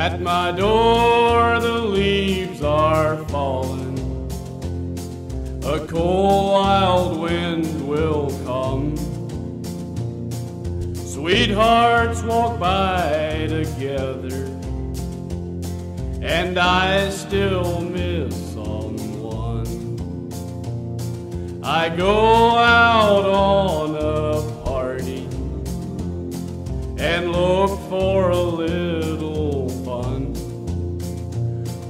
At my door the leaves are falling. A cold wild wind will come. Sweethearts walk by together, and I still miss someone. I go out on a party and look for a little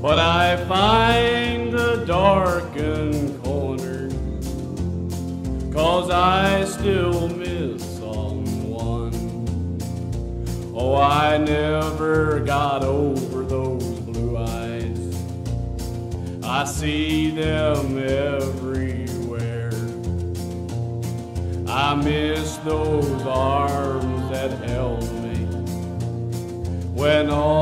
but I find a darkened corner, cause I still miss someone. Oh, I never got over those blue eyes. I see them everywhere. I miss those arms that held me when all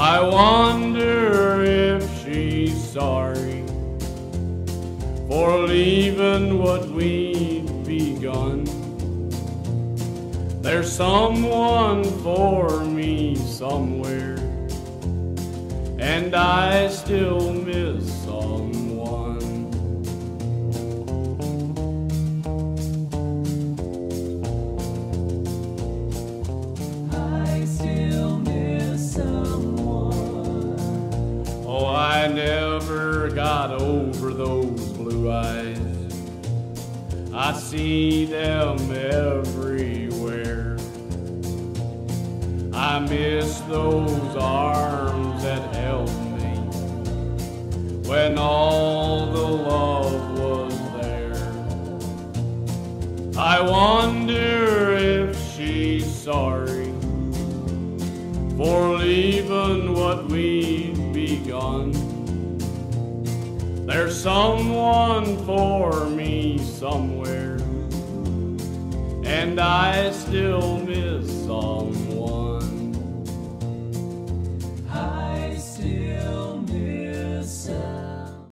I wonder if she's sorry for leaving what we'd begun. There's someone for me somewhere, and I still miss someone. I never got over those blue eyes. I see them everywhere. I miss those arms that held me when all the love was there. I wonder if she's sorry for leaving what we've begun. There's someone for me somewhere, and I still miss someone.